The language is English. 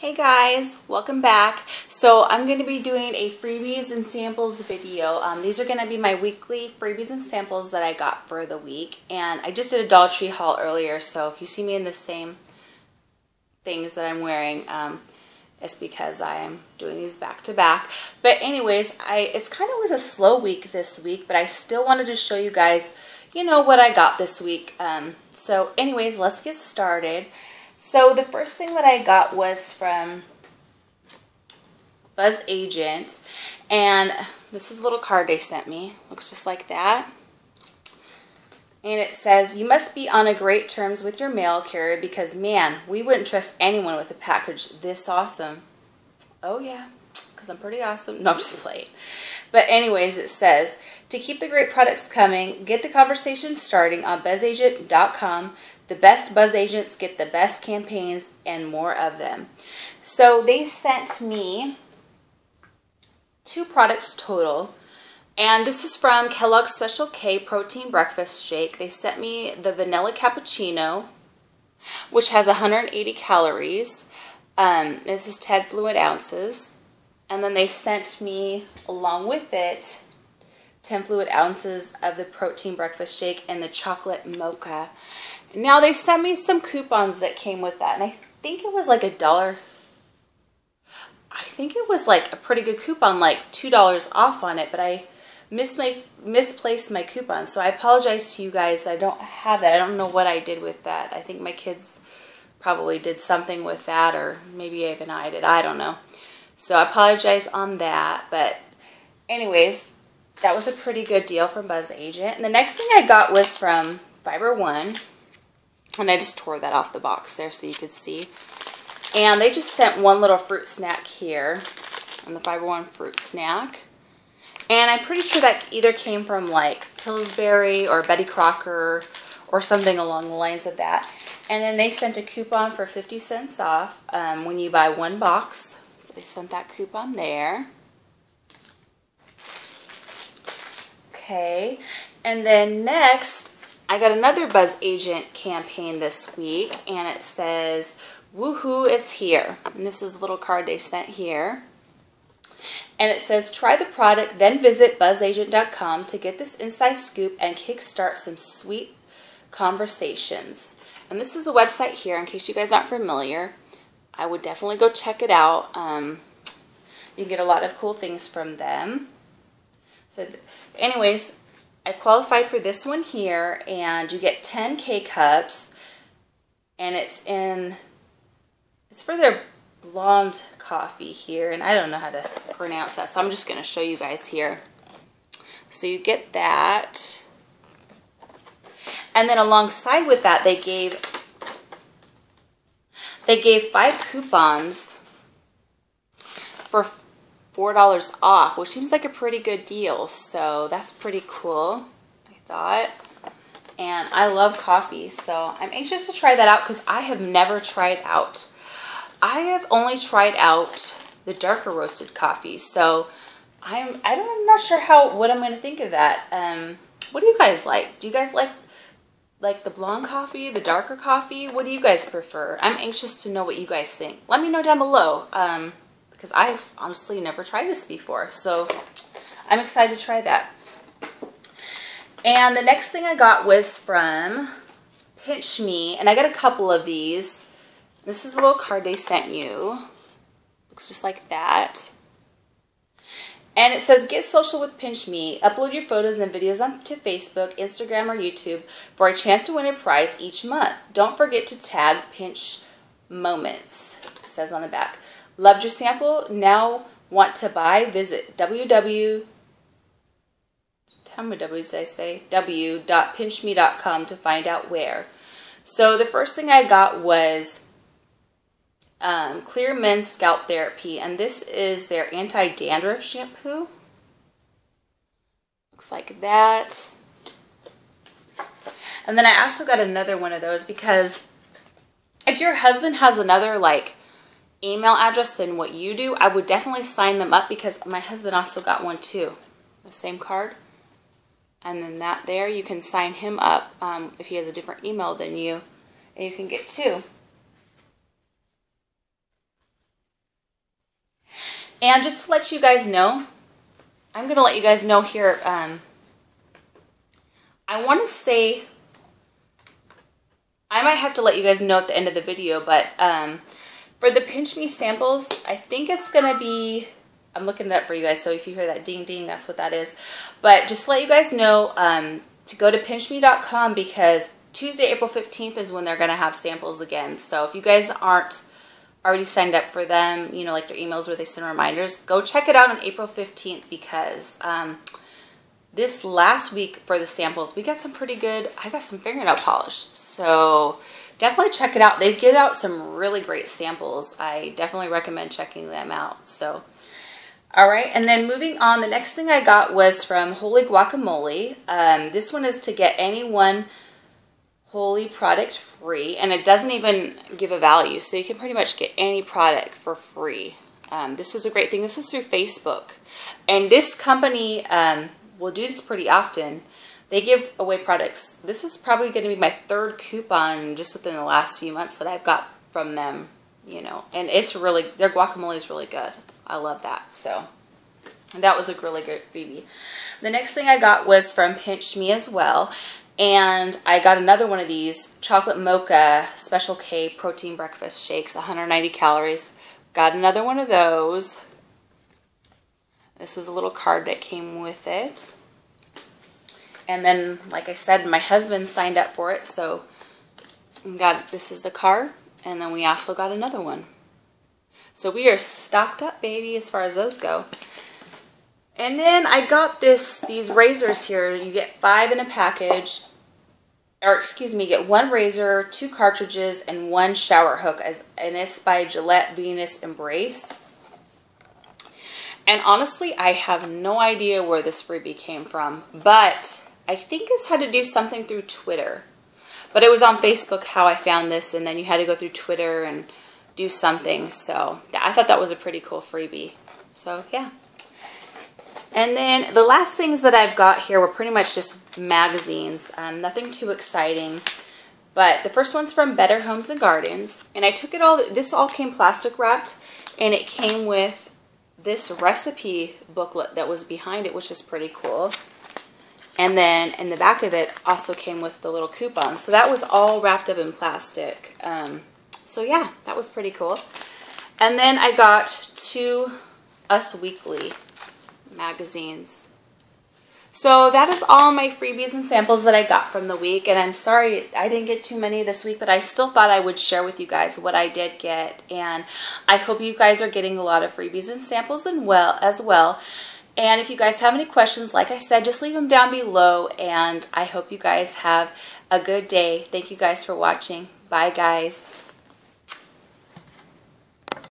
Hey guys, welcome back. So I'm going to be doing a freebies and samples video. Um, these are going to be my weekly freebies and samples that I got for the week. And I just did a Dollar Tree haul earlier, so if you see me in the same things that I'm wearing, um, it's because I am doing these back to back. But anyways, I it's kind of was a slow week this week, but I still wanted to show you guys, you know, what I got this week. Um, so anyways, let's get started. So the first thing that I got was from Buzz Agent. And this is a little card they sent me. Looks just like that. And it says, you must be on a great terms with your mail carrier because, man, we wouldn't trust anyone with a package this awesome. Oh, yeah, because I'm pretty awesome. No, I'm just playing. But anyways, it says, to keep the great products coming, get the conversation starting on bzzagent.com. The best buzz agents get the best campaigns and more of them. So they sent me two products total. And this is from Kellogg's Special K Protein Breakfast Shake. They sent me the Vanilla Cappuccino, which has 180 calories. Um, this is 10 fluid ounces. And then they sent me, along with it, 10 fluid ounces of the protein breakfast shake and the chocolate mocha. Now they sent me some coupons that came with that, and I think it was like a dollar. I think it was like a pretty good coupon, like two dollars off on it, but I mis misplaced my coupon, so I apologize to you guys. I don't have that. I don't know what I did with that. I think my kids probably did something with that, or maybe even I did. I don't know. So I apologize on that, but anyways, that was a pretty good deal from BzzAgent. And the next thing I got was from Fiber One. And I just tore that off the box there so you could see. And they just sent one little fruit snack here on the Fiber One fruit snack. And I'm pretty sure that either came from like Pillsbury or Betty Crocker or something along the lines of that. And then they sent a coupon for 50 cents off um, when you buy one box. So they sent that coupon there. Okay. And then next, I got another BzzAgent campaign this week, and it says, Woohoo, it's here. And this is the little card they sent here. And it says, try the product, then visit bzzagent.com to get this inside scoop and kickstart some sweet conversations. And this is the website here, in case you guys aren't familiar. I would definitely go check it out. Um, you can get a lot of cool things from them. So, anyways, I qualified for this one here, and you get 10 K cups, and it's in, it's for their blonde coffee here, and I don't know how to pronounce that, so I'm just going to show you guys here. So you get that. And then alongside with that, they gave they gave five coupons for $4 off, which seems like a pretty good deal. So that's pretty cool, I thought. And I love coffee, so I'm anxious to try that out because I have never tried out. I have only tried out the darker roasted coffee, so I'm I don't I'm not sure how what I'm going to think of that. Um, what do you guys like? Do you guys like like the blonde coffee, the darker coffee? What do you guys prefer? I'm anxious to know what you guys think. Let me know down below. Um, because I've honestly never tried this before. So I'm excited to try that. And the next thing I got was from Pinch Me, and I got a couple of these. This is a little card they sent you. Looks just like that. And it says, get social with Pinch Me. Upload your photos and videos onto Facebook, Instagram, or YouTube for a chance to win a prize each month. Don't forget to tag Pinch Moments, says on the back. Loved your sample? Now want to buy? Visit www. How many W's did I say? w.pinchme.com to find out where. So the first thing I got was um, Clear Men's Scalp Therapy, and this is their anti-dandruff shampoo. Looks like that. And then I also got another one of those because if your husband has another like email address than what you do, I would definitely sign them up because my husband also got one too. The same card. And then that there, you can sign him up um, if he has a different email than you. And you can get two. And just to let you guys know, I'm going to let you guys know here. Um, I want to say, I might have to let you guys know at the end of the video, but um, for the Pinch Me samples, I think it's to be, I'm looking it up for you guys, so if you hear that ding ding, that's what that is. But just to let you guys know um, to go to pinchme.com because Tuesday, April 15th is when they're to have samples again. So if you guys aren't already signed up for them, you know, like their emails where they send reminders, go check it out on April 15th because um, this last week for the samples, we got some pretty good, I got some fingernail polish. So definitely check it out. They give out some really great samples. I definitely recommend checking them out. So, all right. And then moving on, the next thing I got was from Wholly Guacamole. Um, this one is to get any one Wholly product free, and it doesn't even give a value, so you can pretty much get any product for free. Um, this was a great thing. This was through Facebook, and this company um, will do this pretty often. They give away products. This is probably going to be my third coupon just within the last few months that I've got from them. You know, and it's really their guacamole is really good. I love that. So that was a really good freebie. The next thing I got was from Pinch Me as well. And I got another one of these chocolate mocha special K protein breakfast shakes, 190 calories. Got another one of those. This was a little card that came with it. And then, like I said, my husband signed up for it, so got this is the car. And then we also got another one. So we are stocked up, baby, as far as those go. And then I got this these razors here. You get five in a package or excuse me, get one razor, two cartridges, and one shower hook, as, and it's by Gillette Venus Embrace. And honestly, I have no idea where this freebie came from, but I think this had to do something through Twitter. But it was on Facebook how I found this, and then you had to go through Twitter and do something. So I thought that was a pretty cool freebie. So yeah. And then the last things that I've got here were pretty much just magazines. Um, nothing too exciting. But the first one's from Better Homes and Gardens. And I took it all, this all came plastic wrapped. And it came with this recipe booklet that was behind it, which is pretty cool. And then in the back of it also came with the little coupon. So that was all wrapped up in plastic. Um, so yeah, that was pretty cool. And then I got two Us Weekly magazines. So that is all my freebies and samples that I got from the week. And I'm sorry I didn't get too many this week, but I still thought I would share with you guys what I did get. And I hope you guys are getting a lot of freebies and samples and well as well. And if you guys have any questions, like I said, just leave them down below. And I hope you guys have a good day. Thank you guys for watching. Bye, guys.